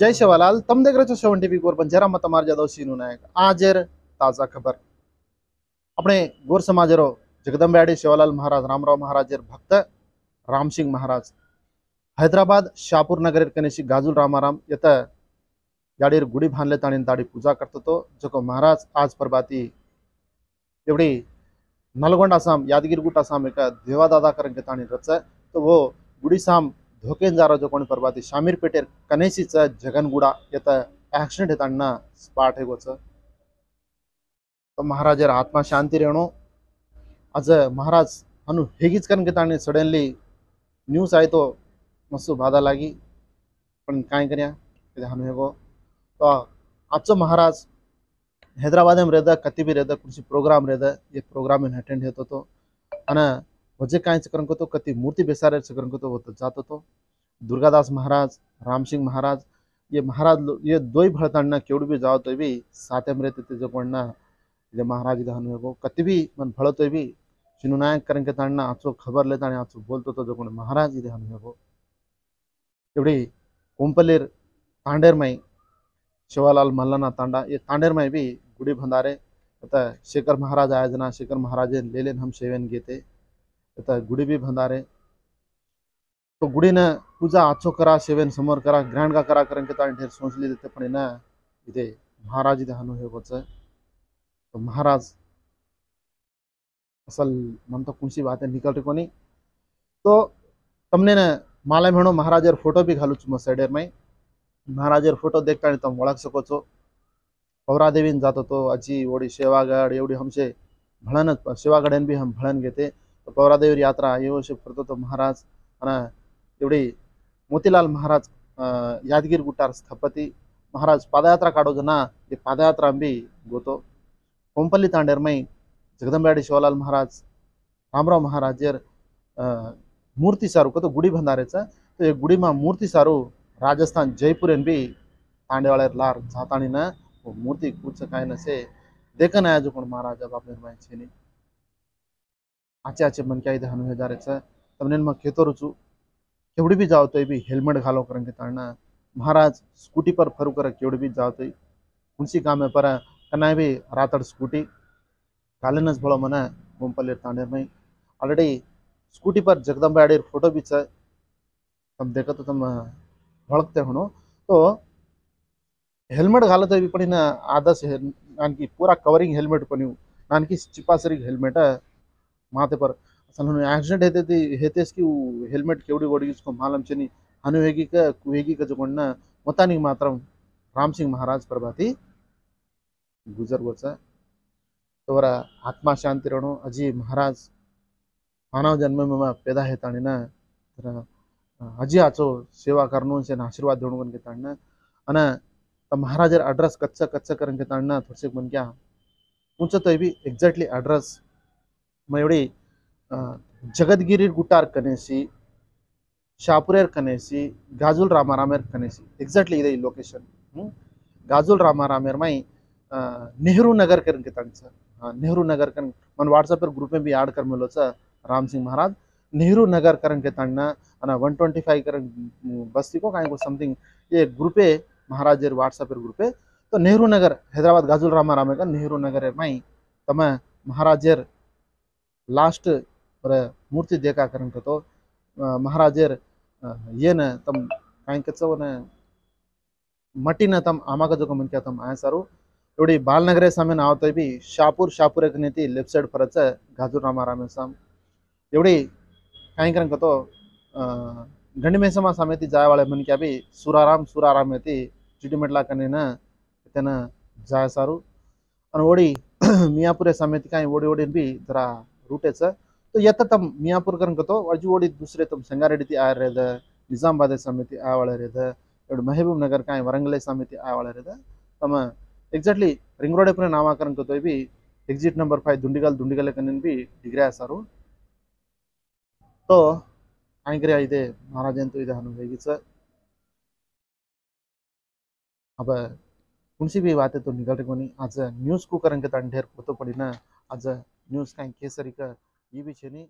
જય સેવાલાલ તમે દેખ રહ્યા છો સેવન ટીવી કોર પણ જરામાં તમારા જાદવ સિંહનું નાયક આ જેર તાજા ખબર આપણે ગોર સમાજરો જગદંબાડી સેવાલાલ મહારાજ રામરાવ મહારાજ ભક્ત રામસિંહ મહારાજ ಹೈದರಾಬಾದ್ ಶಾಪುರ್ ನಗರ ಕನಿಸಿ ಗಾಜುಲ್ ರಾಮಾರಾಮ್ ಯತ ಯಾಡೀರ್ ಗುಡಿ ಭಾನ್ಲೆ ತಾಣಿನ ತಾಡಿ ಪೂಜಾ ಕರ್ತತೋ ಜೊಕೊ ಮಹಾರಾಜ್ ಆಜ್ ಪರ್ಬಾತಿ ಎವಡಿ ನಲ್ಗೊಂಡ ಅಸಾಮ್ ಯಾದಗಿರಿಗುಟ್ ಅಸಾಮ್ ಏಕ ದೇವಾದಾದಾ ಕರಂಗೆ ತಾಣಿನ ರಚ तो वो गुड़ी शाम धोकेन जारो जो कोणी परबाती शामीर पेटेर कनेशीच जगनगुडा येत ऍक्सिडेंट येताना स्पाट हे गोच. तो महाराजर आत्मा शांती रेणो. आज महाराज हनु हेगीच कारण की ताणी सडनली न्यूज आहे तो मस्त बाधा लागी. पण काय करया हनु हेगो तो आजचो महाराज हैदराबाद रेद कती बी रेद कुछ प्रोग्राम रेद एक प्रोग्राम अटेंड हेतो. तो आणि वजे कांय सकरंको तो कति मूर्ति बेसारे सकरंको तो वो तो जातो तो। दुर्गादास महाराज, राम सिंह महाराज, ये महाराज ये दो ही भड़ताना केवड़ भी जाओ तो भी साथ में रहते पढ़ना ये महाराज दहन में को कति भी मन भड़ो तो भी चुनुनायक करें के ताड़ना आचो खबर लेता ताड़े बोलते तो जो कोण महाराज ही दहन में को। एवढी कोंपलेर शिवालाल मल्लाना तांडा, ये तांडेरमाई भी गुड़ी भंडारे शेखर महाराज आयोजना, शेखर महाराज लेलेन हम सेवन घेते तथा गुड़ी भी भंडारे। तो गुड़ी ना पूजा आछो करा, सेवेन समोर करा ग्रहण का करा करें किता ढेर सोच ली देते, पण ना इधे महाराज इधे हनु हेगोच तो महाराज असल मन तो कुंसी बात है निकल कोनी। तो तमने ना माला महाराज महाराजर फ़ोटो भी घालूच मग में माई। महाराजर फ़ोटो देखता आणि तम तो ओळख सकोचो पौरादेवीन जात होतो आजी ओडी शेवागड एवढी हमशे भळणच शेवागडेन बी हम भळण घेते। पवरादेवर यात्रा हे वर्षी तो महाराज. एवढी मोतीलाल महाराज यादगीर गुटार स्थपती. महाराज ಪಾದಯಾತ್ರಾ ಕಾಡೋದನ್ನ ಈ ಪಾದಯಾತ್ರಾ ಅಂಬಿ ಗೊತ್ತು ಪೊಂಪಲ್ಲಿ ತಾಂಡೆರ್ಮೈ ಜಗದಂಬಾಡಿ ಶಿವಲಾಲ್ ಮಹಾರಾಜ್ ರಾಮರಾವ್ ಮಹಾರಾಜರ್ ಮೂರ್ತಿ ಸಾರು ಕತ್ತು ಗುಡಿ ಬಂದಾರೆಚ तो एक गुड़ी मा मूर्ति सारू राजस्थान जयपुर एन भी तांडेवाळे लार जाताणी ना वो मूर्ति कुछ काय न से देखना है जो महाराजा बाप निर्माण ಆಚೆ ಆಚೆ ಮನ್ಕ್ಯಾ ಇದೆ ಅನ್ನೋ ಹೆದಾರೆಸ ತಮ್ಮನೇನು ಮಾ ಕೇತೋರುಚು केवड़ी भी जाओ तो भी हेलमेट घालो करें तारना। महाराज, स्कूटी पर फरू कर केवड़ी भी जाओ तो उनसी काम है पर कनाए भी रातड़ स्कूटी। कालेनस भलो मना गुम्पलेर तानेर में ऑलरेडी स्कूटी पर जगदम्बा अडेर फ़ोटो भी छे तुम देखो तो तुम भड़कते हो तो हेलमेट घालो तो भी पड़ी ना आदर्श नानकी पूरा कवरिंग हेलमेट पन्यू नानकी चिपासरी हेलमेट है माथे पर। असल हनु हेते ती हेतेस की हेल्मेट केवडी वडी उसको मालूम चनी हनु का कुहेगी का जो कोण मोतानी मात्रम राम सिंह महाराज प्रभाती गुजर वचा तोवर आत्मा शांति रणो अजी महाराज, मानव जन्म में पैदा है ताणी ना। तर हजी आचो सेवा करनो से आशीर्वाद देणून घेताना आणि त महाराजर अड्रेस कच्चा कच्चा करून घेताना थोडसे म्हण क्या। तुमचं तो बी एक्झॅक्टली अड्रेस ಮೈಡಿ ಜಗದ್ಗಿರಿ ಗುಟ್ಟಾರ್ ಕನೇಸಿ ಶಾಪುರೇರ್ ಕನೇಸಿ ಗಾಜುಲ್ ರಾಮಾರಾಮೇರ್ ಕನೇಸಿ ಎಕ್ಸಾಕ್ಟ್ಲಿ ಇದೆ ಈ ಲೊಕೇಶನ್ ಗಾಜುಲ್ नेहरू नगर कर हाँ, नेहरू नगर कर मन व्हाट्सएप पर ग्रुप में भी ऐड कर मिलो राम सिंह महाराज। नेहरू नगर करन के तना वन ट्वेंटी फाइव कर बस्ती को कहीं को समथिंग ये ग्रुपे महाराज व्हाट्सएप पर ग्रुपे तो नेहरू नगर, हैदराबाद गाजुल रामा रामे का नेहरू नगर माई तम तो महाराजर ಲಾಸ್ಟ್ ಬರ ಮೂರ್ತಿ ದೇಕಾಕರಂಕತೋ ಮಹಾರಾಜರ್ ಏನ ತಮ್ಮ ಕಾಂಕತ್ಸವನ ಮಟ್ಟಿನ ತಮ್ಮ ಆಮಾಗ ಜೋಕ ಮನ್ಕ್ಯ ತಮ್ಮ ಆಯಸಾರು ನೋಡಿ ಬಾಲ್ನಗರೆ ಸಾಮೆ ನಾವತೈ ಬಿ ಶಾಪುರ್ ಶಾಪುರ ಕನೆತಿ ಲೆಫ್ಟ್ ಸೈಡ್ ಪರಚ ಗಾಜೂರ್ ರಾಮಾರಾಮ ಸಾಮ್ एवढी कांकरंकतो गंडमेसमा सामेती जायवाळे मन्क्या बी सुराराम सुराराम येती चिटिमेटला कनेन तेन जाय सारू आणि ओडी मियापुरे सामेती काही ओडी ओडीन बी जरा रूटेच तो येतं तम मियापूर करण तो अजी ओढी दुसरे तम संगारेडी ती आय रेद निजामाबाद समिती आवाळे रेद एवढं महबूब नगर काय वरंगले समिती आवाळे रेद तम ಎಕ್ಸಾಕ್ಟ್ಲಿ ರಿಂಗ್ ರೋಡ್ ಎಪ್ರೆ ನಾಮಕರಣ ಕೊತ್ತೋಯ್ B exit number five Dundigal Dundigal Kannan B degree ಆಸಾರು तो आणखी ಇದೆ महाराजांतो ಇದೆ हनु वेगीच अब कुणसी भी बात है तो निकल कोणी आज न्यूज को करंके ताण ढेर होतो पडी ना आज न्यूज़ काय केसरी का ये विषय छेनी